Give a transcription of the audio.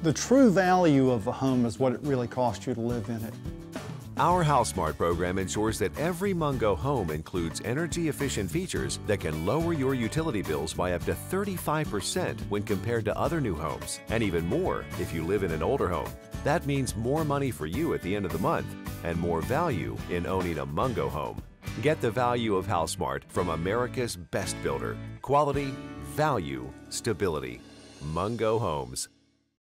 The true value of a home is what it really costs you to live in it. Our HouseSmart program ensures that every Mungo home includes energy efficient features that can lower your utility bills by up to 35% when compared to other new homes, and even more if you live in an older home. That means more money for you at the end of the month and more value in owning a Mungo home. Get the value of HouseSmart from America's best builder. Quality, value, stability. Mungo Homes.